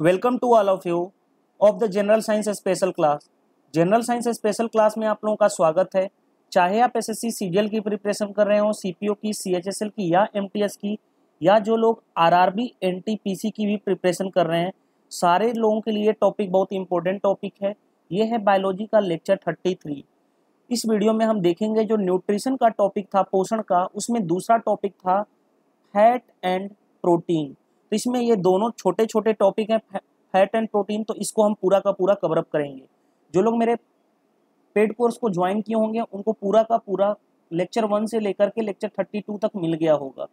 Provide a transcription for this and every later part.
Welcome to all of you of the general science special class. General science special class में आप लोगों का स्वागत है। चाहे आप एसएससी सीजीएल की प्रिपरेशन कर रहे हो सीपीओ की सीएचएसएल की या एमटीएस की, या जो लोग आरआरबी एनटीपीसी की भी प्रिपरेशन कर रहे हैं, सारे लोगों के लिए टॉपिक बहुत इंपॉर्टेंट टॉपिक है। ये है बायोलॉजी का लेक्चर थर्टी थ्री इस वीडियो में हम देखेंगे जो न्यूट्रिशन का टॉपिक था, पोषण का, उसमें दूसरा टॉपिक था फैट एंड प्रोटीन तो इसमें ये दोनों छोटे छोटे टॉपिक हैं फैट एंड प्रोटीन तो इसको हम पूरा का पूरा कवरअप करेंगे। जो लोग मेरे पेड कोर्स को ज्वाइन किए होंगे, उनको पूरा का पूरा लेक्चर वन से लेकर के लेक्चर थर्टी टू तक मिल गया होगा।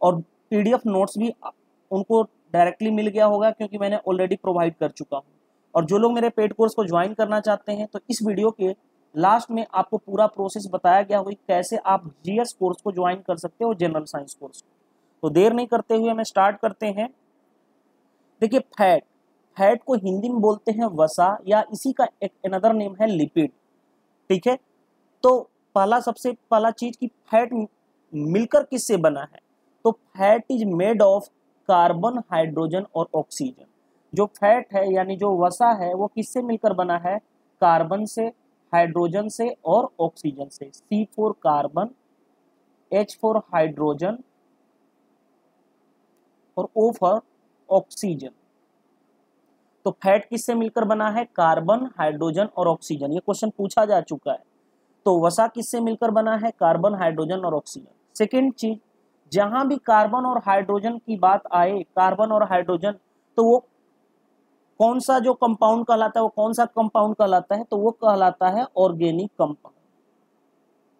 और पीडीएफ नोट्स भी उनको डायरेक्टली मिल गया होगा, क्योंकि मैंने ऑलरेडी प्रोवाइड कर चुका हूँ। और जो लोग मेरे पेड कोर्स को ज्वाइन करना चाहते हैं तो इस वीडियो के लास्ट में आपको पूरा प्रोसेस बताया गया हुई कैसे आप जीएस कोर्स को ज्वाइन कर सकते हो जनरल साइंस कोर्स को। तो देर नहीं करते हुए हमें स्टार्ट करते हैं। देखिए फैट फैट को हिंदी में बोलते हैं वसा या इसी का एक अनदर नेम है लिपिड ठीक है? तो पहला सबसे, पहला चीज़ की फैट मिलकर किससे बना है? तो fat is made of carbon hydrogen और ऑक्सीजन जो फैट है, यानी जो वसा है, वो किससे मिलकर बना है? कार्बन से हाइड्रोजन से और ऑक्सीजन से. C for carbon H for hydrogen और ओ फॉर ऑक्सीजन तो फैट किससे मिलकर बना है? कार्बन हाइड्रोजन और ऑक्सीजन ये क्वेश्चन पूछा जा चुका है। तो वसा किससे मिलकर बना है? कार्बन हाइड्रोजन और ऑक्सीजन सेकेंड चीज़, जहाँ भी कार्बन और हाइड्रोजन की बात आए कार्बन और हाइड्रोजन तो वो कौन सा जो कंपाउंड कहलाता है, वो कौन सा कंपाउंड कहलाता है? तो वो कहलाता है ऑर्गेनिक कंपाउंड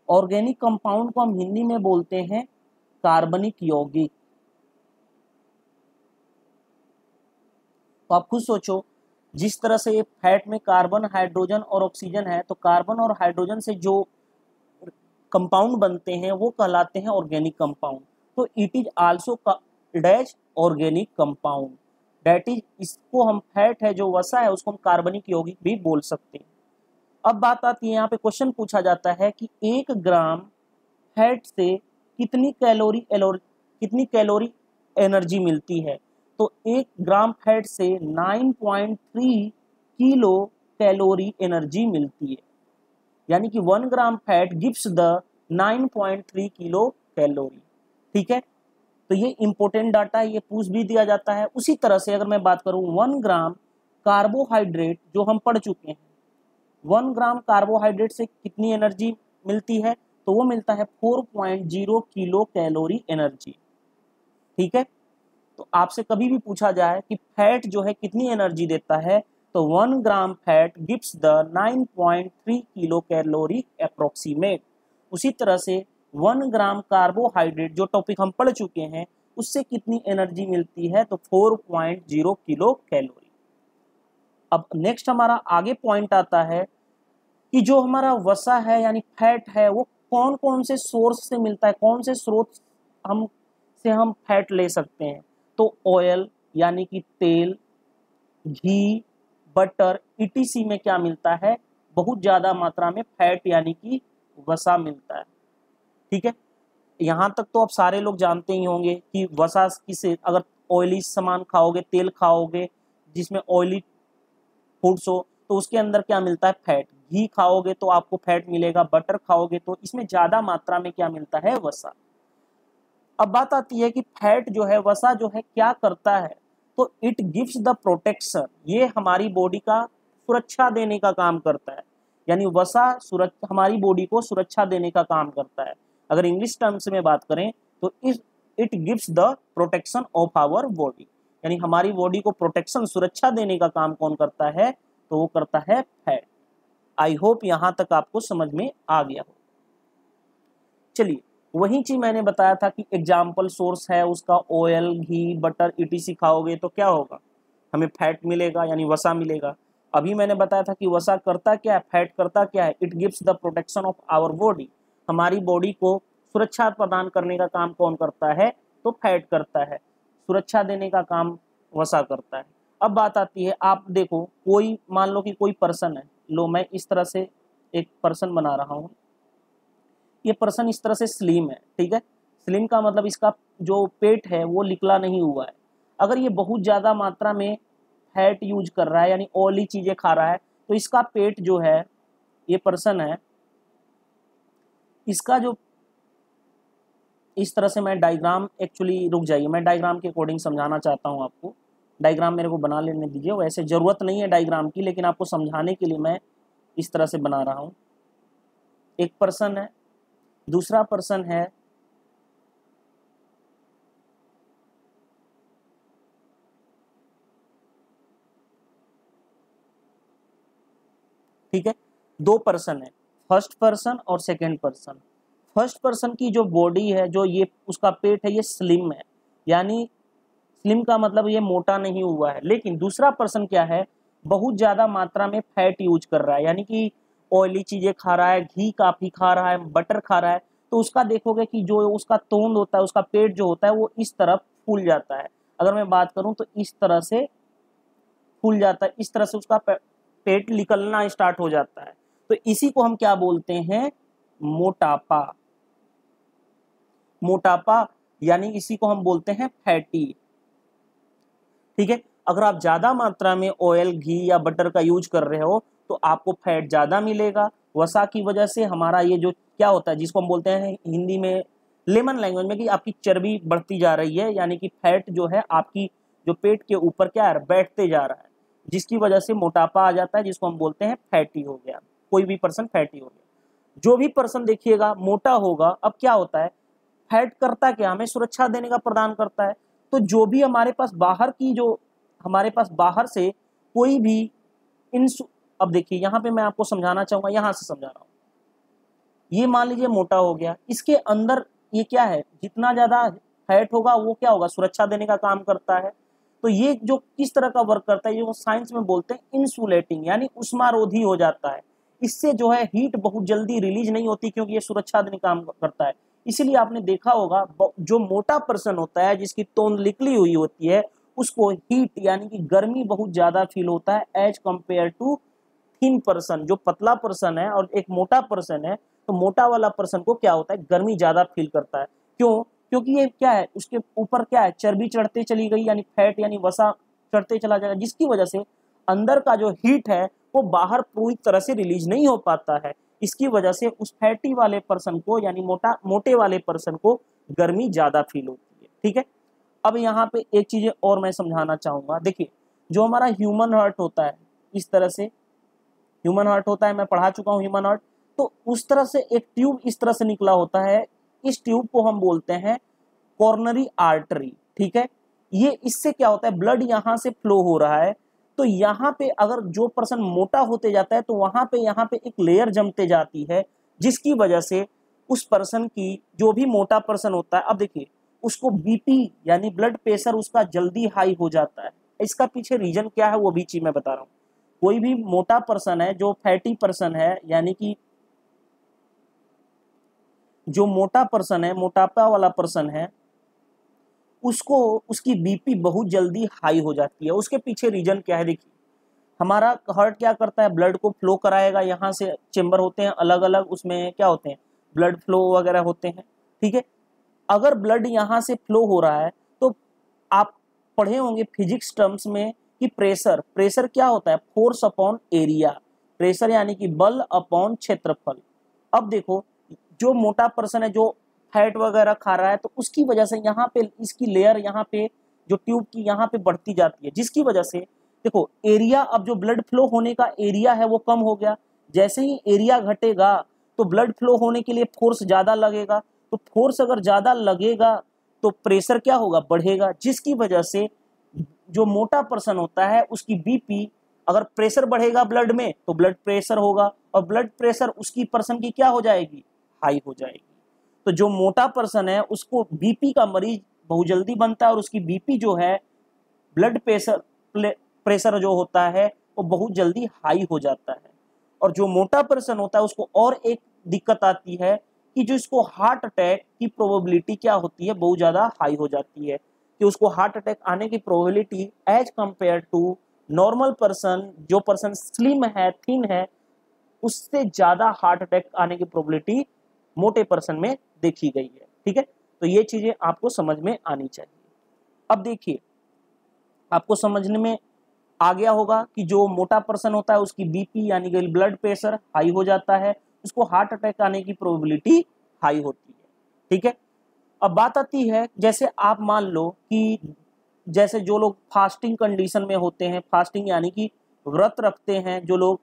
ऑर्गेनिक कंपाउंड को हम हिंदी में बोलते हैं कार्बनिक यौगिक. तो आप खुद सोचो, जिस तरह से फैट में कार्बन, हाइड्रोजन और ऑक्सीजन है तो कार्बन और हाइड्रोजन से जो कंपाउंड बनते हैं, वो कहलाते हैं ऑर्गेनिक कंपाउंड। तो it is also dash organic compound. That is इसको हम फैट है, जो वसा है, उसको हम कार्बनिक यौगिक भी बोल सकते हैं। अब बात आती है, यहाँ पे क्वेश्चन पूछा जाता है कि एक ग्राम फैट से कितनी कैलोरी कितनी कैलोरी एनर्जी मिलती है? तो एक ग्राम फैट से 9.3 किलो कैलोरी एनर्जी मिलती है। यानी कि one gram fat gives the 9.3 kilo calorie. ठीक है? तो ये इंपॉर्टेंट डाटा है, ये पूछ भी दिया जाता है। उसी तरह से अगर मैं बात करूँ, वन ग्राम कार्बोहाइड्रेट जो हम पढ़ चुके हैं, वन ग्राम कार्बोहाइड्रेट से कितनी एनर्जी मिलती है? तो वो मिलता है 4.0 किलो कैलोरी एनर्जी ठीक है? तो आपसे कभी भी पूछा जाए कि फैट जो है कितनी एनर्जी देता है तो one gram fat gives the 9.3 kilo calorie approximate उसी तरह से वन ग्राम कार्बोहाइड्रेट जो टॉपिक हम पढ़ चुके हैं, उससे कितनी एनर्जी मिलती है तो 4.0 किलो कैलोरी. अब नेक्स्ट हमारा आगे पॉइंट आता है कि जो हमारा वसा है यानी फैट है, वो कौन कौन से सोर्स से मिलता है, कौन से स्रोत हम, से हम फैट ले सकते हैं? तो ऑयल यानी कि तेल, घी बटर ईटीसी में क्या मिलता है? बहुत ज़्यादा मात्रा में फैट यानी कि वसा मिलता है। ठीक है? यहाँ तक तो आप सारे लोग जानते ही होंगे कि वसा किसे, अगर ऑयली सामान खाओगे, तेल खाओगे, जिसमें ऑयली फूड्स हो तो उसके अंदर क्या मिलता है? फैट घी खाओगे तो आपको फैट मिलेगा बटर खाओगे तो इसमें ज़्यादा मात्रा में क्या मिलता है? वसा। अब बात आती है कि फैट जो है, वसा जो है, क्या करता है? तो इट गिव्स द प्रोटेक्शन। ये हमारी बॉडी का सुरक्षा देने का काम करता है। यानी वसा सुरक्षा, हमारी बॉडी को सुरक्षा देने का काम करता है। अगर इंग्लिश टर्म्स में बात करें तो it gives the protection of our body. यानी हमारी बॉडी को प्रोटेक्शन, सुरक्षा देने का काम कौन करता है? तो वो करता है फैट। आई होप यहाँ तक आपको समझ में आ गया हो। चलिए वही चीज़ मैंने बताया था कि एग्ज़ाम्पल सोर्स है, उसका ऑयल घी बटर ईटीसी खाओगे तो क्या होगा? हमें फैट मिलेगा, यानी वसा मिलेगा। अभी मैंने बताया था कि वसा करता क्या है? फैट करता क्या है? It gives the protection of our body हमारी बॉडी को सुरक्षा प्रदान करने का काम कौन करता है? तो फैट करता है। सुरक्षा देने का काम वसा करता है। अब बात आती है, आप देखो, कोई, मान लो कि कोई पर्सन है, लो, मैं इस तरह से एक पर्सन बना रहा हूँ। ये पर्सन इस तरह से स्लिम है, ठीक है? स्लिम का मतलब इसका जो पेट है, वो निकला नहीं हुआ है। अगर ये बहुत ज़्यादा मात्रा में फैट यूज़ कर रहा है, यानी ऑयली चीज़ें खा रहा है तो इसका पेट जो है, ये पर्सन है, इसका जो इस तरह से मैं डायग्राम एक्चुअली रुक जाइए। मैं डायग्राम के अकॉर्डिंग समझाना चाहता हूँ आपको। डायग्राम मेरे को बना लेने दीजिए। वैसे ज़रूरत नहीं है डायग्राम की, लेकिन आपको समझाने के लिए मैं इस तरह से बना रहा हूँ। एक पर्सन है दूसरा पर्सन है। ठीक है? दो पर्सन है। फ़र्स्ट पर्सन और सेकंड पर्सन। फ़र्स्ट पर्सन की जो बॉडी है, जो ये, उसका पेट है, ये स्लिम है। यानी स्लिम का मतलब ये मोटा नहीं हुआ है। लेकिन दूसरा पर्सन क्या है? बहुत ज़्यादा मात्रा में फैट यूज़ कर रहा है। यानी कि ऑयली चीज़ें खा रहा है, घी काफ़ी खा रहा है बटर खा रहा है तो उसका देखोगे कि जो उसका तोंद होता है, उसका पेट जो होता है, वो इस तरफ़ फूल जाता है। अगर मैं बात करूँ तो इस तरह से फूल जाता है, इस तरह से उसका पेट निकलना स्टार्ट हो जाता है। तो इसी को हम क्या बोलते हैं? मोटापा। मोटापा यानी इसी को हम बोलते हैं फैटी ठीक है? अगर आप ज़्यादा मात्रा में ऑयल घी या बटर का यूज़ कर रहे हो तो आपको फैट ज़्यादा मिलेगा। वसा की वजह से हमारा ये जो क्या होता है, जिसको हम बोलते हैं हिंदी में लेमन लैंग्वेज में कि आपकी चर्बी बढ़ती जा रही है, यानी कि फैट जो है आपकी जो पेट के ऊपर क्या है, बैठते जा रहा है। जिसकी वजह से मोटापा आ जाता है, जिसको हम बोलते हैं फैटी हो गया। कोई भी पर्सन फैटी हो गया। जो भी पर्सन देखिएगा, मोटा होगा, अब क्या होता है? फैट करता क्या? हमें सुरक्षा देने का प्रदान करता है। तो जो भी हमारे पास बाहर की जो, हमारे पास बाहर से कोई भी अब देखिए, यहाँ पे मैं आपको समझाना चाहूँगा, यहाँ से समझा रहा हूँ। ये मान लीजिए मोटा हो गया, इसके अंदर ये क्या है? जितना ज़्यादा फैट होगा, वो क्या होगा? सुरक्षा देने का काम करता है। तो ये जो किस तरह का वर्क करता है, ये वो साइंस में बोलते हैं इंसुलेटिंग यानी उष्मारोधी हो जाता है। इससे जो है हीट बहुत जल्दी रिलीज़ नहीं होती क्योंकि ये सुरक्षा देने काम करता है। इसीलिए आपने देखा होगा जो मोटा पर्सन होता है, जिसकी तोंद निकली हुई होती है, उसको हीट यानी कि गर्मी बहुत ज़्यादा फील होता है as compare to thin person, जो पतला पर्सन है और एक मोटा पर्सन है तो मोटा वाला पर्सन को क्या होता है? गर्मी ज़्यादा फील करता है। क्यों? क्योंकि ये क्या है? उसके ऊपर क्या है? चर्बी चढ़ते चली गई, यानी फैट यानी वसा चढ़ते चला जाएगा, जिसकी वजह से अंदर का जो हीट है, वो बाहर पूरी तरह से रिलीज़ नहीं हो पाता है। इसकी वजह से उस फैटी वाले पर्सन को, यानी मोटा, मोटे वाले पर्सन को गर्मी ज़्यादा फील होती है। ठीक है? अब यहाँ पे एक चीज़ और मैं समझाना चाहूँगा। देखिए, जो हमारा ह्यूमन हार्ट होता है, इस तरह से ह्यूमन हार्ट होता है, मैं पढ़ा चुका हूँ ह्यूमन हार्ट तो उस तरह से एक ट्यूब इस तरह से निकला होता है। इस ट्यूब को हम बोलते हैं कॉर्नरी आर्टरी ठीक है? ये इससे क्या होता है? ब्लड यहाँ से फ्लो हो रहा है। तो यहाँ पे अगर जो पर्सन मोटा होते जाता है तो वहाँ पे यहाँ पे एक लेयर जमते जाती है, जिसकी वजह से उस पर्सन की जो भी मोटा पर्सन होता है, अब देखिए, उसको बीपी यानी ब्लड प्रेशर उसका जल्दी हाई हो जाता है। इसका पीछे रीजन क्या है, वो भी चीज़ मैं बता रहा हूँ। कोई भी मोटा पर्सन है, जो फैटी पर्सन है, यानी कि जो मोटा पर्सन है, मोटापा वाला पर्सन है, उसको, उसकी बीपी बहुत जल्दी हाई हो जाती है। उसके पीछे रीजन क्या है देखिए। हमारा हार्ट क्या करता है? ब्लड को फ्लो कराएगा। यहाँ से चेम्बर होते हैं अलग अलग उसमें क्या होते हैं? ब्लड फ्लो वगैरह होते हैं। ठीक है? अगर ब्लड यहाँ से फ्लो हो रहा है तो आप पढ़े होंगे फिजिक्स टर्म्स में कि प्रेशर प्रेशर क्या होता है? Force upon area. प्रेशर यानी कि बल अपॉन क्षेत्रफल। अब देखो, जो मोटा पर्सन है, जो फैट वगैरह खा रहा है तो उसकी वजह से यहाँ पे इसकी लेयर, यहाँ पे जो ट्यूब की, यहाँ पे बढ़ती जाती है। जिसकी वजह से, देखो, एरिया, अब जो ब्लड फ्लो होने का एरिया है, वो कम हो गया। जैसे ही एरिया घटेगा तो ब्लड फ्लो होने के लिए फोर्स ज़्यादा लगेगा। तो फोर्स अगर ज़्यादा लगेगा तो प्रेशर क्या होगा? बढ़ेगा। जिसकी वजह से जो मोटा पर्सन होता है, उसकी बीपी अगर प्रेशर बढ़ेगा ब्लड में तो ब्लड प्रेशर होगा और ब्लड प्रेशर उसकी पर्सन की क्या हो जाएगी? हाई हो जाएगी। तो जो मोटा पर्सन है, उसको बीपी का मरीज़ बहुत जल्दी बनता है और उसकी बीपी जो है ब्लड प्रेशर प्रेशर जो होता है, वो बहुत जल्दी हाई हो जाता है। और जो मोटा पर्सन होता है, उसको और एक दिक्कत आती है कि जो इसको हार्ट अटैक की प्रोबेबिलिटी क्या होती है, बहुत ज़्यादा हाई हो जाती है। कि उसको हार्ट अटैक आने की probability as compare to normal person जो पर्सन स्लिम है थिन है, उससे ज़्यादा हार्ट अटैक आने की प्रोबेबिलिटी मोटे पर्सन में देखी गई है। ठीक है? तो ये चीज़ें आपको समझ में आनी चाहिए। अब देखिए, आपको समझने में आ गया होगा कि जो मोटा पर्सन होता है, उसकी बीपी यानी कि ब्लड प्रेशर हाई हो जाता है, उसको हार्ट अटैक आने की प्रोबेबिलिटी हाई होती है। ठीक है? अब बात आती है, जैसे आप मान लो कि जैसे जो लोग फास्टिंग कंडीशन में होते हैं फास्टिंग यानी कि व्रत रखते हैं, जो लोग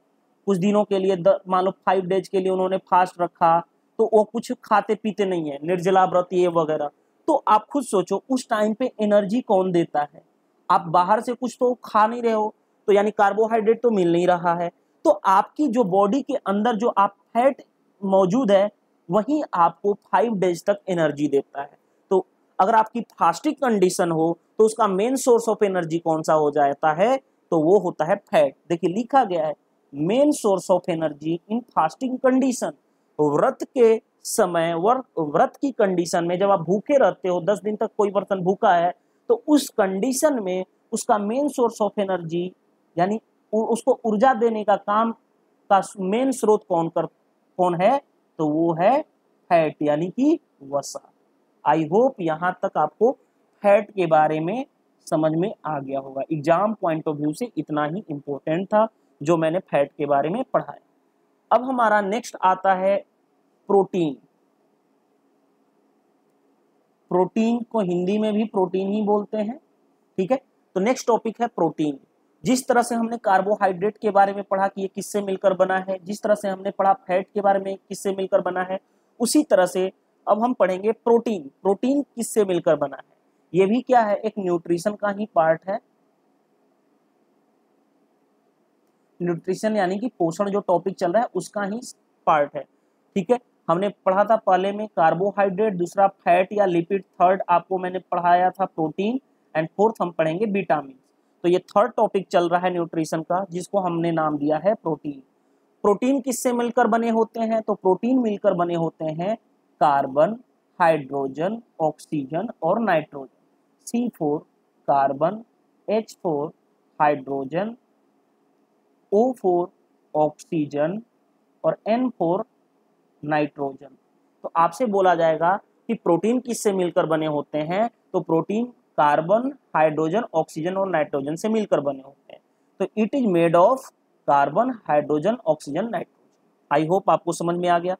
कुछ दिनों के लिए मान लो फाइव डेज़ के लिए उन्होंने फास्ट रखा तो वो कुछ खाते पीते नहीं है, निर्जला व्रत ये वगैरह। तो आप खुद सोचो, उस टाइम पे एनर्जी कौन देता है? आप बाहर से कुछ तो खा नहीं रहे हो तो यानी कार्बोहाइड्रेट तो मिल नहीं रहा है। तो आपकी जो बॉडी के अंदर जो आप फैट मौजूद है वही आपको फाइव डेज़ तक एनर्जी देता है। तो अगर आपकी फास्टिक कंडीशन हो तो उसका मेन सोर्स ऑफ़ एनर्जी कौन सा हो जाता है? तो वो होता है फैट देखिए, लिखा गया है main source of energy in fasting condition व्रत के समय व्रत की कंडीशन में जब आप भूखे रहते हो, दस दिन तक कोई पर्सन भूखा है तो उस कंडीशन में उसका मेन सोर्स ऑफ़ एनर्जी यानी उसको ऊर्जा देने का काम का मेन स्रोत कौन कर, कौन है? तो वो है फैट यानी कि वसा। आई होप यहाँ तक आपको फैट के बारे में समझ में आ गया होगा। एग्ज़ाम पॉइंट ऑफ़ व्यू से इतना ही इंपॉर्टेंट था जो मैंने फैट के बारे में पढ़ाया अब हमारा नेक्स्ट आता है प्रोटीन प्रोटीन को हिंदी में भी प्रोटीन ही बोलते हैं, ठीक है? तो नेक्स्ट टॉपिक है प्रोटीन जिस तरह से हमने कार्बोहाइड्रेट के बारे में पढ़ा कि ये किससे मिलकर बना है, जिस तरह से हमने पढ़ा फैट के बारे में किससे मिलकर बना है, उसी तरह से अब हम पढ़ेंगे प्रोटीन प्रोटीन किससे मिलकर बना है। ये भी क्या है? एक न्यूट्रिशन का ही पार्ट है। न्यूट्रिशन यानी कि पोषण जो टॉपिक चल रहा है, उसका ही पार्ट है। ठीक है? हमने पढ़ा था पहले में कार्बोहाइड्रेट दूसरा फैट या लिपिड थर्ड आपको मैंने पढ़ाया था प्रोटीन एंड फोर्थ हम पढ़ेंगे विटामिन तो ये थर्ड टॉपिक चल रहा है न्यूट्रिशन का, जिसको हमने नाम दिया है प्रोटीन प्रोटीन किससे मिलकर बने होते हैं? तो प्रोटीन मिलकर बने होते हैं कार्बन हाइड्रोजन ऑक्सीजन और nitrogen C for carbon H for hydrogen O for oxygen और एन फोर नाइट्रोजन तो आपसे बोला जाएगा कि प्रोटीन किससे मिलकर बने होते हैं? तो प्रोटीन कार्बन, हाइड्रोजन, ऑक्सीजन और नाइट्रोजन से मिलकर बने होते हैं। तो it is made of carbon, hydrogen, oxygen, nitrogen. I hope आपको समझ में आ गया।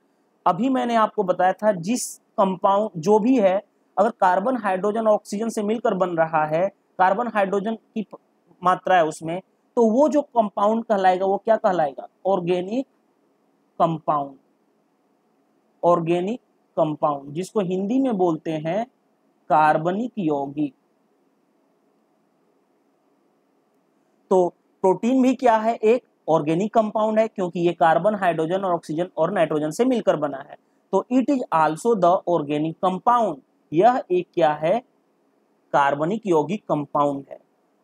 अभी मैंने आपको बताया था जिस कंपाउंड जो भी है, अगर कार्बन, हाइड्रोजन, ऑक्सीजन से मिलकर बन रहा है, कार्बन, हाइड्रोजन की मात्रा है उसमें तो वो जो कंपाउंड कहलाएगा, वो क्या कहलाएगा? ऑर्गेनिक कंपाउंड ऑर्गेनिक कंपाउंड जिसको हिंदी में बोलते हैं कार्बनिक यौगिक। तो प्रोटीन भी क्या है? एक ऑर्गेनिक कंपाउंड है, क्योंकि ये कार्बन, हाइड्रोजन और ऑक्सीजन और नाइट्रोजन से मिलकर बना है। तो it is also the organic compound. यह एक क्या है? कार्बनिक यौगिक कंपाउंड है।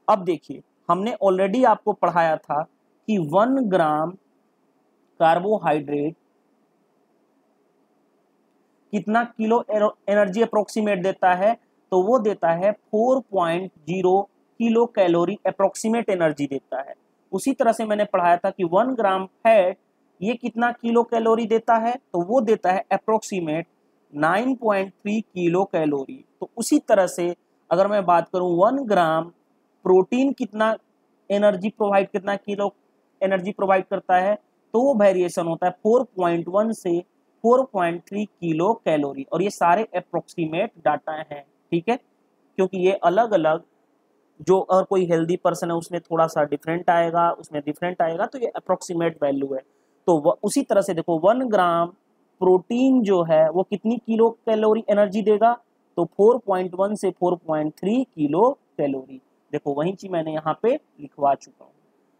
अब देखिए, हमने ऑलरेडी आपको पढ़ाया था कि वन ग्राम कार्बोहाइड्रेट कितना किलो एनर्जी अप्रोक्सीमेट देता है? तो वो देता है 4.0 किलो कैलोरी अप्रोक्सीमेट एनर्जी देता है। उसी तरह से मैंने पढ़ाया था कि वन ग्राम फैट ये कितना किलो कैलोरी देता है? तो वो देता है अप्रोक्सीमेट 9.3 किलो कैलोरी। तो उसी तरह से अगर मैं बात करूँ वन ग्राम प्रोटीन कितना एनर्जी प्रोवाइड कितना किलो एनर्जी प्रोवाइड करता है तो वो वेरिएशन होता है 4.1 से 4.3 किलो कैलोरी। और ये सारे अप्रोक्सीमेट डाटा हैं, ठीक है? क्योंकि ये अलग अलग जो अगर कोई हेल्दी पर्सन है, उसमें थोड़ा सा डिफरेंट आएगा, उसमें डिफरेंट आएगा तो ये अप्रोक्सीमेट वैल्यू है। तो उसी तरह से देखो वन ग्राम प्रोटीन जो है, वो कितनी किलो कैलोरी एनर्जी देगा? तो 4.1 से 4.3 किलो कैलोरी देखो, वही चीज़ मैंने यहाँ पे लिखवा चुका हूँ।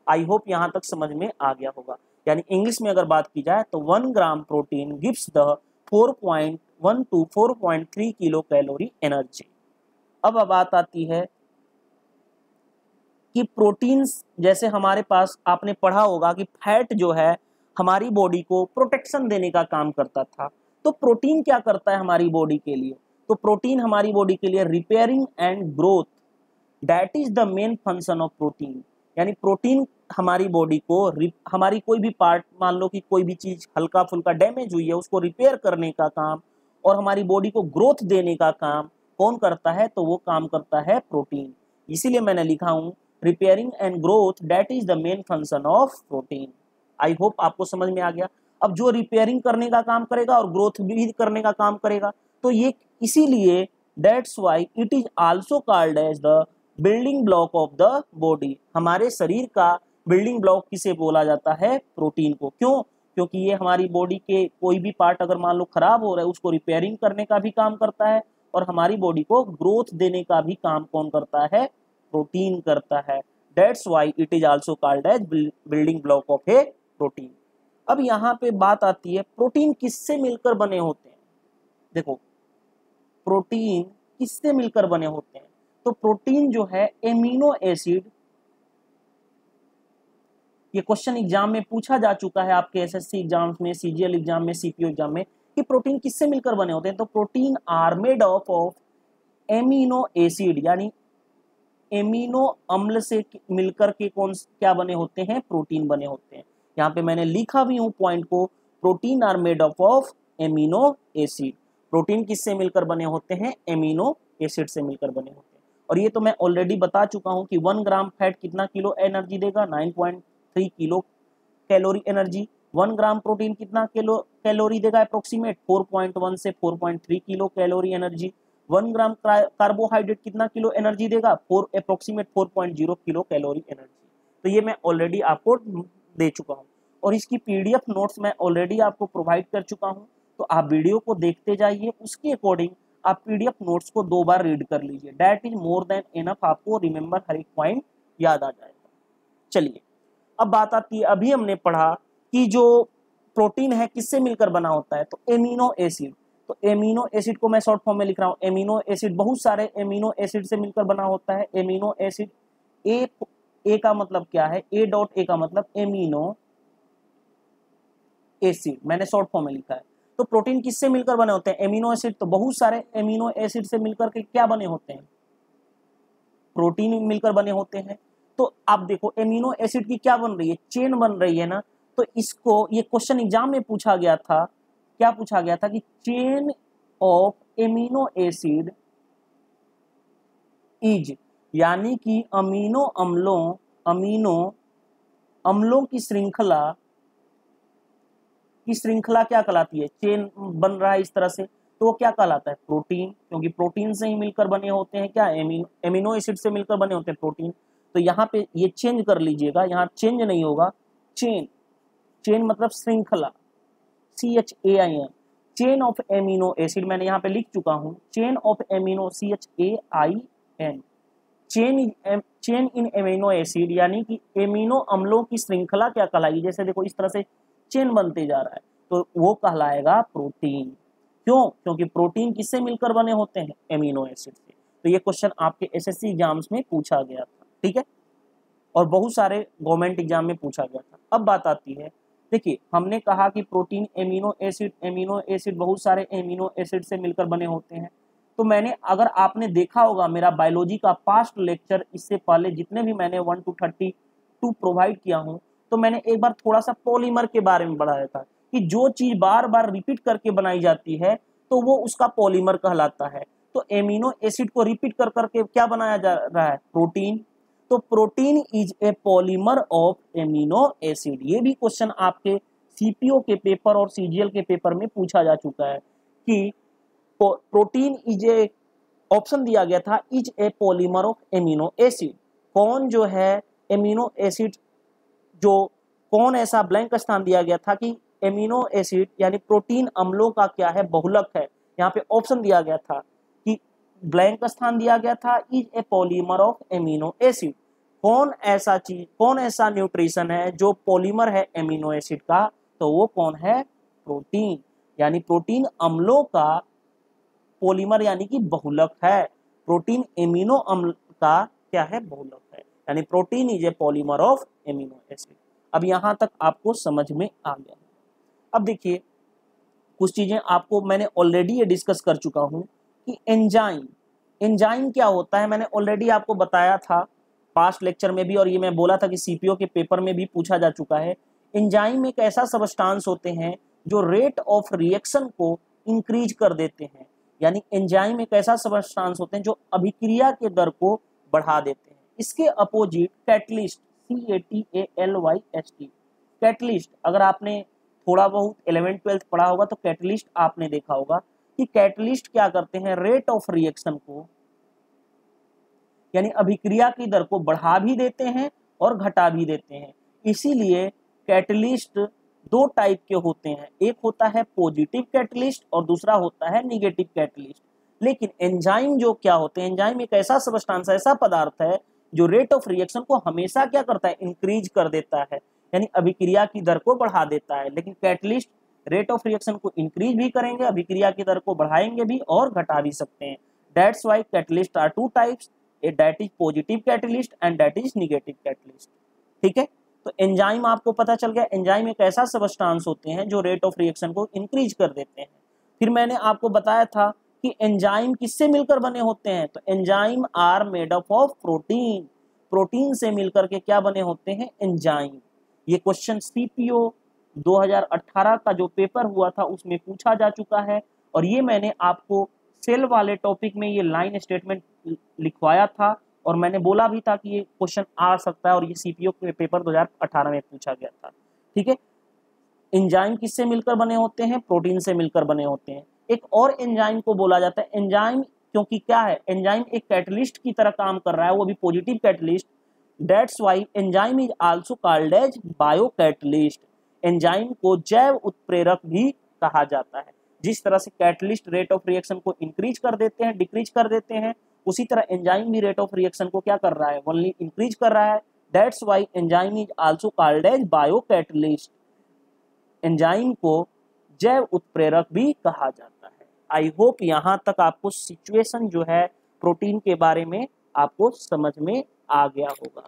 आई होप यहाँ तक समझ में आ गया होगा। यानी इंग्लिश में अगर बात की जाए तो one gram protein gives the 4.1 to 4.3 kilo calorie energy अब बात आती है कि प्रोटीन्स जैसे हमारे पास, आपने पढ़ा होगा कि फैट जो है, हमारी बॉडी को प्रोटेक्शन देने का काम करता था। तो प्रोटीन क्या करता है हमारी बॉडी के लिए? तो प्रोटीन हमारी बॉडी के लिए repairing and growth. That is the main function of protein यानी प्रोटीन हमारी बॉडी को हमारी कोई भी पार्ट मान लो कि कोई भी चीज़ हल्का फुल्का डैमेज हुई है, उसको रिपेयर करने का काम और हमारी बॉडी को ग्रोथ देने का काम कौन करता है? तो वो काम करता है प्रोटीन इसीलिए मैंने लिखा हूँ repairing and growth that is the main function of protein I hope आपको समझ में आ गया। अब जो रिपेयरिंग करने का काम करेगा और ग्रोथ भी करने का काम करेगा तो ये इसीलिए that's why it is also called as the building block of the body हमारे शरीर का बिल्डिंग ब्लॉक किसे बोला जाता है? प्रोटीन को। क्यों? क्योंकि ये हमारी बॉडी के कोई भी पार्ट अगर मान लो खराब हो रहा है, उसको रिपेयरिंग करने का भी काम करता है और हमारी बॉडी को ग्रोथ देने का भी काम कौन करता है? प्रोटीन करता है। That's why it is also called as building block of a protein अब यहाँ पे बात आती है, प्रोटीन किससे मिलकर बने होते हैं? देखो, प्रोटीन किससे मिलकर बने होते हैं? तो प्रोटीन जो है एमिनो एसिड ये क्वेश्चन एग्ज़ाम में पूछा जा चुका है आपके एसएससी एग्ज़ाम में सीजीएल एग्ज़ाम में सीपीओ एग्ज़ाम में, कि प्रोटीन किससे मिलकर बने होते हैं? तो protein are made of of amino acid यानी एमिनो अम्ल से मिलकर के कौन क्या बने होते हैं? प्रोटीन बने होते हैं। यहाँ पे मैंने लिखा भी हूँ पॉइंट को, protein are made of of amino acid protein किससे मिलकर बने होते हैं? एमिनो एसिड से मिलकर बने होते हैं। और ये तो मैं ऑलरेडी बता चुका हूँ कि वन ग्राम फैट कितना किलो एनर्जी देगा? Nine point three kilo calorie energy one gram protein कितना किलो कैलोरी देगा अप्रोक्सीमेट फोर पॉइंट वन से four point three kilo calorie energy one gram carbohydrate कितना किलो एनर्जी देगा? Four approximate four point zero kilo calorie energy तो ये मैं already आपको दे चुका हूँ। और इसकी पीडीएफ नोट्स मैं ऑलरेडी आपको प्रोवाइड कर चुका हूँ। तो आप वीडियो को देखते जाइए। उसके अकॉर्डिंग आप पीडीएफ नोट्स को दो बार रीड कर लीजिए। That is more than enough आपको रिमेंबर हर एक पॉइंट याद आ जाएगा। चलिए, अब बात आती है, अभी हमने पढ़ा कि जो प्रोटीन है, किससे मिलकर बना होता है? तो एमिनो एसिड तो एमिनो एसिड को मैं शॉर्ट फॉर्म में लिख रहा हूँ। एमिनो एसिड बहुत सारे एमिनो एसिड से मिलकर बना होता है। एमिनो एसिड ए ए का मतलब क्या है? ए डॉट ए का मतलब एमिनो एसिड मैंने शॉर्ट फॉर्म में लिखा है। तो प्रोटीन किससे मिलकर बने होते हैं? एमिनो एसिड तो बहुत सारे एमिनो एसिड से मिलकर के क्या बने होते हैं? प्रोटीन मिलकर बने होते हैं। तो आप देखो एमिनो एसिड की क्या बन रही है? चेन बन रही है ना? तो इसको, ये क्वेश्चन एग्ज़ाम में पूछा गया था क्या पूछा गया था कि chain of amino acid is यानी कि अमीनो अम्लों अमीनो अम्लों की श्रृंखला की श्रृंखला क्या कहलाती है? चेन बन रहा है इस तरह से तो वो क्या कहलाता है? प्रोटीन क्योंकि प्रोटीन से ही मिलकर बने होते हैं क्या? एमिनो एमिनो एसिड से मिलकर बने होते हैं प्रोटीन तो यहाँ पे ये चेंज कर लीजिएगा, यहाँ चेंज नहीं होगा। चेन चेन मतलब श्रृंखला। C H A I N chain of amino acid मैंने यहाँ पे लिख चुका हूँ। Chain of amino C H A I N chain chain in amino acid यानी कि एमिनो अम्लों की श्रृंखला क्या कहलाएगी? जैसे देखो इस तरह से चेन बनते जा रहा है तो वो कहलाएगा प्रोटीन क्यों? क्योंकि प्रोटीन किससे मिलकर बने होते हैं? एमिनो एसिड से। तो ये क्वेश्चन आपके एसएससी एग्ज़ाम्स में पूछा गया था, ठीक है? और बहुत सारे गवर्नमेंट एग्ज़ाम में पूछा गया था। अब बात आती है देखिए, हमने कहा कि protein, amino acid amino acid, बहुत सारे एमिनो एसिड से मिलकर बने होते हैं। तो मैंने, अगर आपने देखा होगा मेरा बायोलॉजी का पास्ट लेक्चर इससे पहले जितने भी मैंने one two thirty two provide किया हूँ तो मैंने एक बार थोड़ा सा पॉलीमर के बारे में बढ़ाया था कि जो चीज़ बार बार रिपीट करके बनाई जाती है तो वो उसका पॉलीमर कहलाता है। तो एमिनो एसिड को रिपीट कर करके क्या बनाया जा रहा है? प्रोटीन तो protein is a polymer of amino acid. ये भी क्वेश्चन आपके सीपीओ के पेपर और सीजीएल के पेपर में पूछा जा चुका है कि प्रोटीन इज़ ए, ऑप्शन दिया गया था, is a polymer of amino acid. कौन जो है एमिनो एसिड, जो कौन ऐसा ब्लैंक स्थान दिया गया था कि एमिनो एसिड, यानी प्रोटीन अम्लों का क्या है, बहुलक है। यहाँ पे ऑप्शन दिया गया था। ब्लैंक स्थान दिया गया था, is a polymer of amino acid. कौन ऐसा चीज़, कौन ऐसा न्यूट्रिशन है जो पॉलीमर है एमिनो एसिड का? तो वो कौन है? प्रोटीन। यानी प्रोटीन अम्लों का पॉलीमर यानी कि बहुलक है। प्रोटीन एमिनो अम्ल का क्या है? बहुलक है। यानी protein is a polymer of amino acid. अब यहाँ तक आपको समझ में आ गया। अब देखिए, कुछ चीज़ें आपको मैंने ऑलरेडी ये डिस्कस कर चुका हूँ। कि एंजाइम एंजाइम क्या होता है? मैंने ऑलरेडी आपको बताया था पास्ट लेक्चर में भी और ये मैं बोला था कि सीपीओ के पेपर में भी पूछा जा चुका है। एंजाइम एक ऐसा सबस्टांस होते हैं जो रेट ऑफ़ रिएक्शन को इंक्रीज कर देते हैं। यानी एंजाइम एक ऐसा सबस्टांस होते हैं जो अभिक्रिया के दर को बढ़ा देते हैं। इसके opposite catalyst C A T A L Y S T catalyst अगर आपने थोड़ा बहुत इलेवेंथ ट्वेल्थ पढ़ा होगा तो कैटलिस्ट आपने देखा होगा। कि कैटलिस्ट क्या करते हैं? रेट ऑफ़ रिएक्शन को, यानी अभिक्रिया की दर को बढ़ा भी देते हैं और घटा भी देते हैं। इसीलिए कैटलिस्ट दो टाइप के होते हैं। एक होता है पॉजिटिव कैटलिस्ट और दूसरा होता है निगेटिव कैटलिस्ट लेकिन एंजाइम जो क्या होते हैं? एंजाइम एक ऐसा सबस्टांस ऐसा पदार्थ है जो रेट ऑफ़ रिएक्शन को हमेशा क्या करता है? इंक्रीज कर देता है। यानी अभिक्रिया की दर को बढ़ा देता है। लेकिन कैटलिस्ट रेट ऑफ़ रिएक्शन को इंक्रीज भी करेंगे, अभिक्रिया की दर को बढ़ाएँगे भी और घटा भी सकते हैं। That's why catalyst are two types a that is positive catalyst and that is negative catalyst ठीक है? तो एंजाइम आपको पता चल गया एंजाइम एक ऐसा सबस्टांस होते हैं जो रेट ऑफ़ रिएक्शन को इंक्रीज कर देते हैं। फिर मैंने आपको बताया था कि एंजाइम किससे मिलकर बने होते हैं? तो enzyme are made up of protein protein से मिलकर के क्या बने होते हैं? एंजाइम ये क्वेश्चन सीपीओ 2018 का जो पेपर हुआ था, उसमें पूछा जा चुका है और ये मैंने आपको सेल वाले टॉपिक में ये लाइन स्टेटमेंट लिखवाया था और मैंने बोला भी था कि ये क्वेश्चन आ सकता है और ये सीपीओ के पेपर 2018 में पूछा गया था। ठीक है? एंजाइम किससे मिलकर बने होते हैं? प्रोटीन से मिलकर बने होते हैं। एक और एंजाइम को बोला जाता है। एंजाइम क्योंकि क्या है? एंजाइम एक कैटलिस्ट की तरह काम कर रहा है, वो भी positive catalyst. That's why enzyme is also called as bio catalyst enzyme को जैव उत्प्रेरक भी कहा जाता है। जिस तरह से कैटलिस्ट रेट ऑफ़ रिएक्शन को इंक्रीज कर देते हैं डिक्रीज कर देते हैं, उसी तरह एंजाइम भी रेट ऑफ़ रिएक्शन को क्या कर रहा है? ओनली इंक्रीज कर रहा है। That's why enzyme is also called as bio catalyst enzyme को जैव उत्प्रेरक भी कहा जाता है। आई होप यहाँ तक आपको सिचुएशन जो है प्रोटीन के बारे में आपको समझ में आ गया होगा।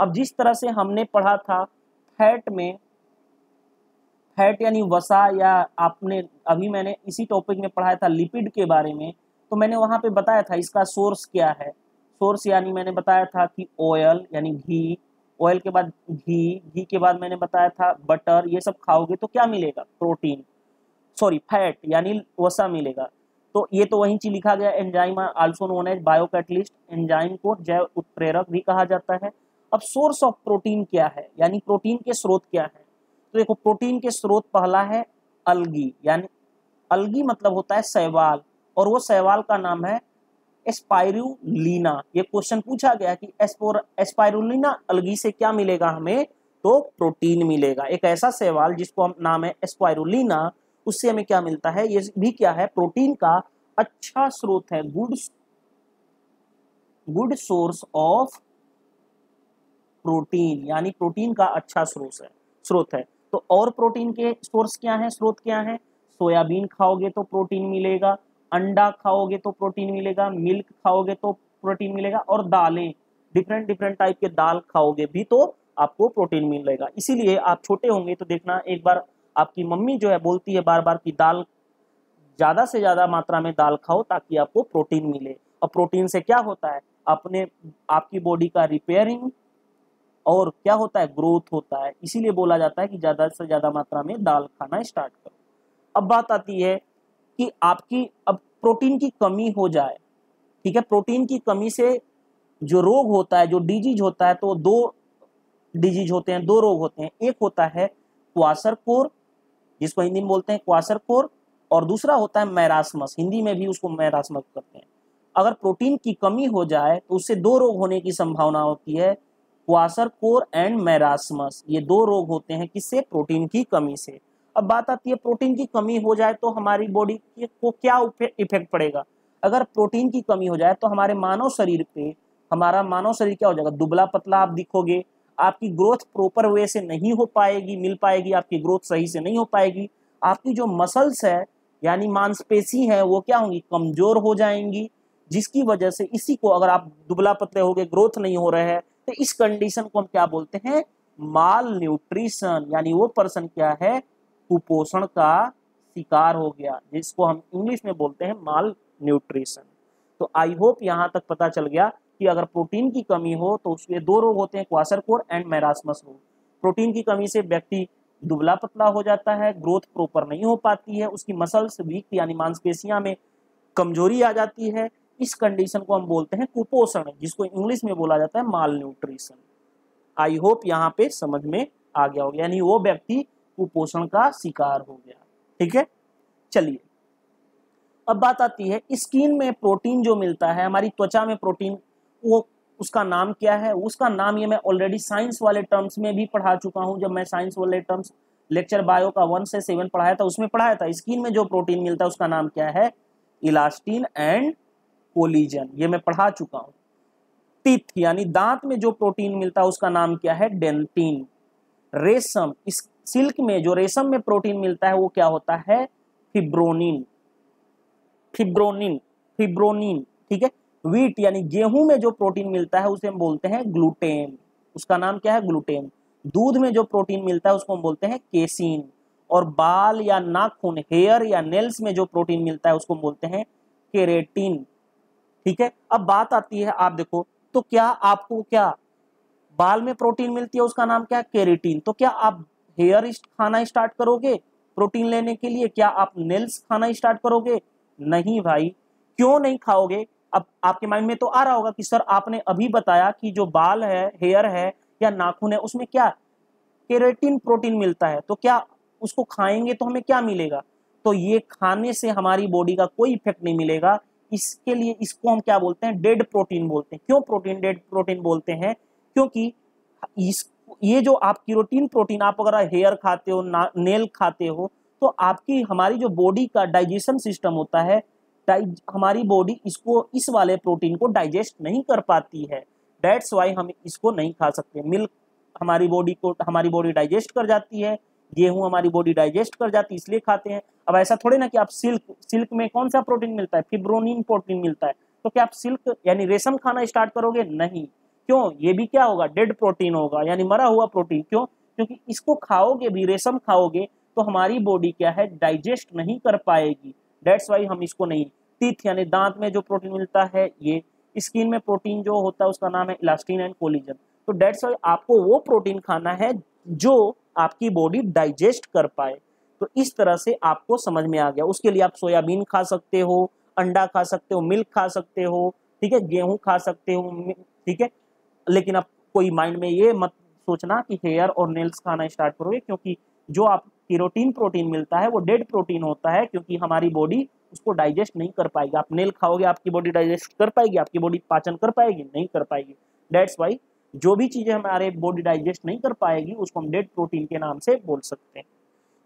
अब जिस तरह से हमने पढ़ा था फैट में फैट यानी वसा या आपने, अभी मैंने इसी टॉपिक में पढ़ाया था लिपिड के बारे में तो मैंने वहाँ पे बताया था इसका सोर्स क्या है। सोर्स यानी मैंने बताया था कि ऑयल यानी घी ऑयल के बाद घी घी के बाद मैंने बताया था बटर ये सब खाओगे तो क्या मिलेगा? प्रोटीन सॉरी फैट यानी वसा मिलेगा। तो ये तो वही चीज़ लिखा गया enzyme also known as biocatalyst enzyme को जैव उत्प्रेरक भी कहा जाता है। अब सोर्स ऑफ़ प्रोटीन क्या है? यानी प्रोटीन के स्रोत क्या है? तो देखो, प्रोटीन के स्रोत पहला है अलगी, यानी अलगी मतलब होता है सैवाल और वो सैवाल का नाम है एस्पायरुलीना। ये क्वेश्चन पूछा गया कि एस्पायरुलीना अलगी से क्या मिलेगा हमें? तो प्रोटीन मिलेगा। एक ऐसा सैवाल जिसको हम, नाम है एस्पायरुलीना, उससे हमें क्या मिलता है? ये भी क्या है? प्रोटीन का अच्छा स्रोत है। Good good source of protein, यानी प्रोटीन का अच्छा स्रोत है स्रोत है। तो और प्रोटीन के सोर्स क्या है, स्रोत क्या है? सोयाबीन खाओगे तो प्रोटीन मिलेगा, अंडा खाओगे तो प्रोटीन मिलेगा, मिल्क खाओगे तो प्रोटीन मिलेगा और दालें डिफरेंट डिफरेंट टाइप के दाल खाओगे भी तो आपको प्रोटीन मिलेगा। इसीलिए आप छोटे होंगे तो देखना, एक बार आपकी मम्मी जो है बोलती है बार बार की दाल ज़्यादा से ज़्यादा मात्रा में दाल खाओ ताकि आपको प्रोटीन मिले। और प्रोटीन से क्या होता है? अपने, आपकी बॉडी का रिपेयरिंग और क्या होता है? ग्रोथ होता है। इसीलिए बोला जाता है कि ज़्यादा से ज़्यादा मात्रा में दाल खाना स्टार्ट करो। अब बात आती है कि आपकी अब प्रोटीन की कमी हो जाए, ठीक है? प्रोटीन की कमी से जो रोग होता है, जो डिज़ीज़ होता है तो दो डिज़ीज़ होते हैं, दो रोग होते हैं। एक होता है क्वासर कोर जिसको हिंदी में बोलते हैं क्वासर कोर और दूसरा होता है मैरासमस हिंदी में भी उसको मैरासमस करते हैं। अगर प्रोटीन की कमी हो जाए तो उससे दो रोग होने की संभावना होती है। क्वासर कोर एंड मैरासमस, ये दो रोग होते हैं किससे? प्रोटीन की कमी से। अब बात आती है प्रोटीन की कमी हो जाए तो हमारी बॉडी को क्या इफ़ेक्ट पड़ेगा? अगर प्रोटीन की कमी हो जाए तो हमारे मानव शरीर पे हमारा मानव शरीर क्या हो जाएगा? दुबला पतला आप दिखोगे, आपकी ग्रोथ प्रॉपर वे से नहीं हो पाएगी, मिल पाएगी, आपकी ग्रोथ सही से नहीं हो पाएगी। आपकी जो मसल्स है, यानी मांसपेशी है, वो क्या होंगी? कमज़ोर हो जाएँगी, जिसकी वजह से इसी को अगर आप दुबला पतले हो गए, ग्रोथ नहीं हो रहे हैं तो इस कंडीशन को हम क्या बोलते हैं? माल न्यूट्रिशन यानी वो पर्सन क्या है? कुपोषण का शिकार हो गया, जिसको हम इंग्लिश में बोलते हैं माल न्यूट्रिशन तो आई होप यहाँ तक पता चल गया कि अगर प्रोटीन की कमी हो तो उसमें दो रोग होते हैं क्वासरकोर एंड मैरासमस रोग. प्रोटीन की कमी से व्यक्ति दुबला पतला हो जाता है ग्रोथ प्रॉपर नहीं हो पाती है, उसकी मसल्स वीक यानी मांसपेशियाँ में कमज़ोरी आ जाती है इस कंडीशन को हम बोलते हैं कुपोषण, जिसको इंग्लिश में बोला जाता है माल न्यूट्रिशन आई होप यहाँ पे समझ में आ गया होगा, यानी वो व्यक्ति कुपोषण का शिकार हो गया। ठीक है? चलिए। अब बात आती है स्किन में प्रोटीन जो मिलता है, हमारी त्वचा में प्रोटीन वो उसका नाम क्या है? उसका नाम ये मैं ऑलरेडी साइंस वाले टर्म्स में भी पढ़ा चुका हूँ। जब मैं साइंस वाले टर्म्स लेक्चर बायो का वन से सेवन पढ़ाया था, उसमें पढ़ाया था स्किन में जो प्रोटीन मिलता है, उसका नाम क्या है? इलास्टिन एंड कोलिजन, ये मैं पढ़ा चुका हूँ। टीथ, यानी दांत में जो प्रोटीन मिलता है, उसका नाम क्या है? डेंटिन। रेशम, इस सिल्क में जो रेशम में प्रोटीन मिलता है, वो क्या होता है? फिब्रोनिन। फिब्रोनिन फिब्रोनिन, ठीक है? वीट, यानी गेहूँ में जो प्रोटीन मिलता है, उसे हम बोलते हैं ग्लूटेन। उसका नाम क्या है? ग्लूटेन। दूध में जो प्रोटीन मिलता है, उसको हम बोलते हैं केसिन। और बाल या नाखून, हेयर या नेल्स में जो प्रोटीन मिलता है, उसको हम बोलते हैं केरेटिन। ठीक है? अब बात आती है, आप देखो तो क्या आपको, क्या बाल में प्रोटीन मिलती है, उसका नाम क्या? केरेटिन। तो क्या आप हेयर खाना स्टार्ट करोगे प्रोटीन लेने के लिए? क्या आप नेल्स खाना स्टार्ट करोगे? नहीं भाई। क्यों नहीं खाओगे? अब आपके माइंड में तो आ रहा होगा कि सर आपने अभी बताया कि जो बाल है, हेयर है या नाखून है, उसमें क्या केरेटिन प्रोटीन मिलता है। तो क्या उसको खाएँगे तो हमें क्या मिलेगा? तो ये खाने से हमारी बॉडी का कोई इफ़ेक्ट नहीं मिलेगा। इसके लिए इसको हम क्या बोलते हैं? डेड प्रोटीन बोलते हैं। क्यों प्रोटीन डेड प्रोटीन बोलते हैं? क्योंकि इस, ये जो आप कीरोटीन प्रोटीन, आप अगर हेयर खाते हो नेल खाते हो तो आपकी, हमारी जो बॉडी का डाइजेशन सिस्टम होता है हमारी बॉडी इसको, इस वाले प्रोटीन को डाइजेस्ट नहीं कर पाती है। डेट्स वाई हम इसको नहीं खा सकते। मिल्क हमारी बॉडी को, हमारी बॉडी डाइजेस्ट कर जाती है। गेहूँ हमारी बॉडी डाइजेस्ट कर जाती है, इसलिए खाते हैं। अब ऐसा थोड़े ना कि आप सिल्क सिल्क में कौन सा प्रोटीन मिलता है? फिब्रोनिन प्रोटीन मिलता है। तो क्या आप सिल्क यानी रेशम खाना स्टार्ट करोगे? नहीं। क्यों? ये भी क्या होगा? डेड प्रोटीन होगा, यानी मरा हुआ प्रोटीन क्यों? क्योंकि इसको खाओगे भी, रेशम खाओगे तो हमारी बॉडी क्या है? डाइजेस्ट नहीं कर पाएगी। डेट्स वाई हम इसको नहीं टीथ यानी दांत में जो प्रोटीन मिलता है, ये स्किन में प्रोटीन जो होता है, उसका नाम है इलास्टिन एंड कोलिजन तो डेट्स वाई आपको वो प्रोटीन खाना है जो आपकी बॉडी डाइजेस्ट कर पाए तो इस तरह से आपको समझ में आ गया। उसके लिए आप सोयाबीन खा सकते हो, अंडा खा सकते हो मिल्क खा सकते हो, ठीक है, गेहूँ खा सकते हो ठीक है। लेकिन आप कोई माइंड में ये मत सोचना कि हेयर और नेल्स खाना स्टार्ट करोगे, क्योंकि जो आप कीरोटीन प्रोटीन मिलता है, वो डेड प्रोटीन होता है, क्योंकि हमारी बॉडी उसको डाइजेस्ट नहीं कर पाएगी। आप नेल खाओगे, आपकी बॉडी डाइजेस्ट कर पाएगी, आपकी बॉडी पाचन कर पाएगी, नहीं कर पाएगी। डेट्स वाई जो भी चीज़ें हमारे बॉडी डाइजेस्ट नहीं कर पाएगी, उसको हम डेड प्रोटीन के नाम से बोल सकते हैं।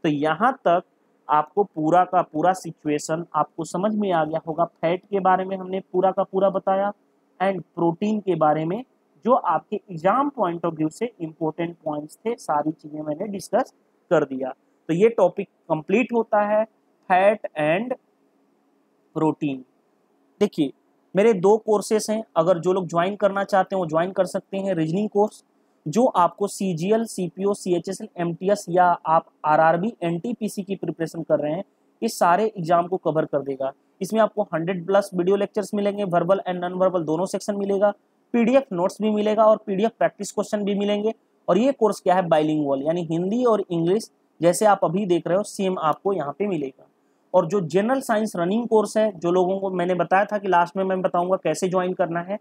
तो यहाँ तक आपको पूरा का पूरा सिचुएशन आपको समझ में आ गया होगा। फैट के बारे में हमने पूरा का पूरा बताया एंड प्रोटीन के बारे में जो आपके एग्ज़ाम पॉइंट ऑफ़ व्यू से इंपॉर्टेंट पॉइंट्स थे, सारी चीज़ें मैंने डिस्कस कर दिया। तो ये टॉपिक कंप्लीट होता है फैट एंड प्रोटीन देखिए मेरे दो कोर्सेस हैं, अगर जो लोग ज्वाइन करना चाहते हैं, वो ज्वाइन कर सकते हैं रीजनिंग कोर्स जो आपको C G L C P O C H S L M T S या आप R R B N T P C की प्रिपरेशन कर रहे हैं, ये सारे एग्ज़ाम को कवर कर देगा। इसमें आपको हंड्रेड प्लस वीडियो लेक्चर्स मिलेंगे वर्बल एंड नॉन वर्बल दोनों सेक्शन मिलेगा पीडीएफ नोट्स भी मिलेगा और पीडीएफ प्रैक्टिस क्वेश्चन भी मिलेंगे। और ये कोर्स क्या है? बाइलिंगुअल यानी हिंदी और इंग्लिश जैसे आप अभी देख रहे हो सेम आपको यहाँ पे मिलेगा। और जो जनरल साइंस रनिंग कोर्स है, जो लोगों को मैंने बताया था कि लास्ट में मैं बताऊँगा कैसे ज्वाइन करना है,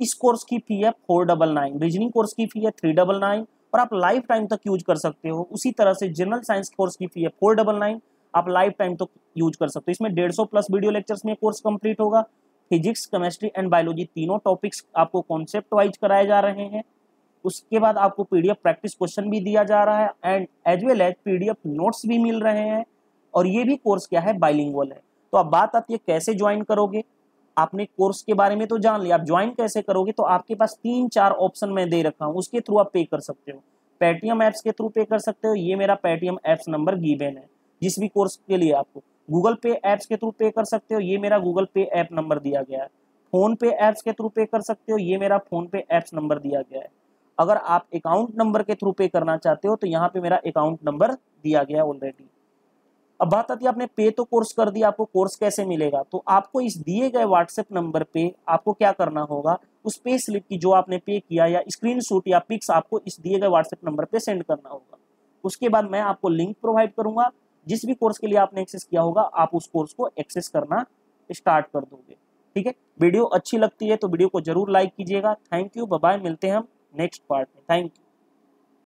इस कोर्स की फ़ी है four double nine reasoning course की फ़ी है थ्री डबल नाइन और आप लाइफ टाइम तक यूज़ कर सकते हो। उसी तरह से जनरल साइंस कोर्स की फ़ी है फोर डबल नाइन आप लाइफ टाइम तक यूज़ कर सकते हो। इसमें डेढ़ सौ प्लस वीडियो लेक्चर्स में कोर्स कंप्लीट होगा। फिजिक्स केमिस्ट्री एंड बायोलॉजी तीनों टॉपिक्स आपको कॉन्सेप्ट वाइज कराए जा रहे हैं। उसके बाद आपको पीडीएफ प्रैक्टिस क्वेश्चन भी दिया जा रहा है and as well as PDF notes भी मिल रहे हैं। और ये भी कोर्स क्या है? बाइलिंगुअल है। तो अब बात आती है कैसे ज्वाइन करोगे? आपने कोर्स के बारे में तो जान लिया। आप ज्वाइन कैसे करोगे? तो आपके पास तीन चार ऑप्शन मैं दे रखा हूँ। उसके थ्रू आप पे कर सकते हो। पेटीएम ऐप्स के थ्रू पे कर सकते हो। ये मेरा पेटीएम ऐप्स नंबर गिवेन है। जिस भी कोर्स के लिए आपको। गूगल पे ऐप्स के थ्रू पे कर सकते हो। ये मेरा गूगल पे ऐप नंबर दिया गया है। फ़ोन पे ऐप्स के थ्रू पे कर सकते हो। ये मेरा फ़ोन पे ऐप्स नंबर दिया गया है। अगर आप अकाउंट नंबर के थ्रू पे करना चाहते हो तो यहाँ पे मेरा अकाउंट नंबर दिया गया ऑलरेडी अब बात आती है, आपने पे तो कोर्स कर दिया, आपको कोर्स कैसे मिलेगा? तो आपको इस दिए गए व्हाट्सएप नंबर पे आपको क्या करना होगा? उस पे स्लिप की जो आपने पे किया या स्क्रीन शूट या पिक्स आपको इस दिए गए व्हाट्सएप नंबर पे सेंड करना होगा। उसके बाद मैं आपको लिंक प्रोवाइड करूँगा। जिस भी कोर्स के लिए आपने एक्सेस किया होगा, आप उस कोर्स को एक्सेस करना स्टार्ट कर दोगे। ठीक है? वीडियो अच्छी लगती है तो वीडियो को ज़रूर लाइक कीजिएगा। थैंक यू बाय मिलते हैं हम नेक्स्ट पार्ट में। Thank you